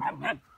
Mm-hmm.